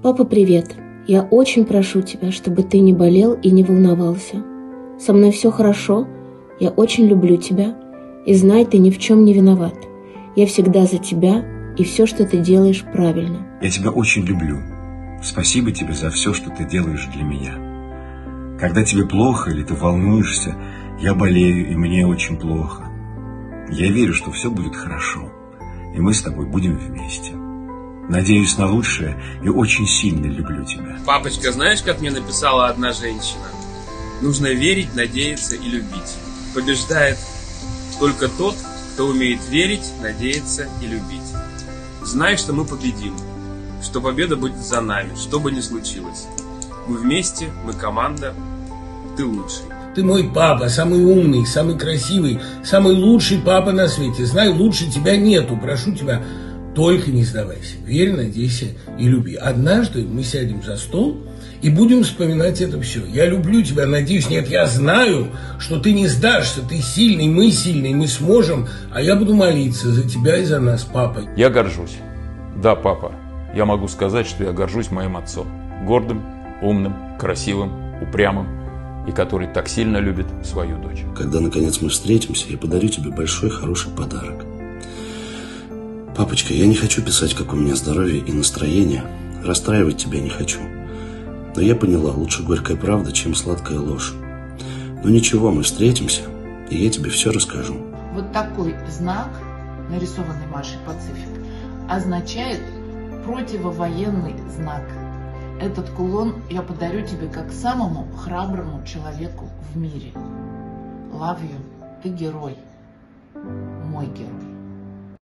Папа, привет. Я очень прошу тебя, чтобы ты не болел и не волновался. Со мной все хорошо, я очень люблю тебя, и знай, ты ни в чем не виноват. Я всегда за тебя, и все, что ты делаешь, правильно. Я тебя очень люблю. Спасибо тебе за все, что ты делаешь для меня. Когда тебе плохо или ты волнуешься, я болею, и мне очень плохо. Я верю, что все будет хорошо, и мы с тобой будем вместе. Надеюсь на лучшее и очень сильно люблю тебя. Папочка, знаешь, как мне написала одна женщина? Нужно верить, надеяться и любить. Побеждает только тот, кто умеет верить, надеяться и любить. Знай, что мы победим, что победа будет за нами, что бы ни случилось. Мы вместе, мы команда, ты лучший. Ты мой папа, самый умный, самый красивый, самый лучший папа на свете. Знай, лучше тебя нету. Прошу тебя, только не сдавайся. Верь, надейся и люби. Однажды мы сядем за стол и будем вспоминать это все. Я люблю тебя, надеюсь, нет, я знаю, что ты не сдашься, ты сильный, мы сильные, мы сможем, а я буду молиться за тебя и за нас, папа. Я горжусь. Да, папа, я могу сказать, что я горжусь моим отцом. Гордым, умным, красивым, упрямым и который так сильно любит свою дочь. Когда наконец мы встретимся, я подарю тебе большой хороший подарок. Папочка, я не хочу писать, как у меня здоровье и настроение. Расстраивать тебя не хочу. Но я поняла, лучше горькая правда, чем сладкая ложь. Но ничего, мы встретимся, и я тебе все расскажу. Вот такой знак, нарисованный Машей Пацифик, означает противовоенный знак. Этот кулон я подарю тебе как самому храброму человеку в мире. You. Ты герой. Мой герой.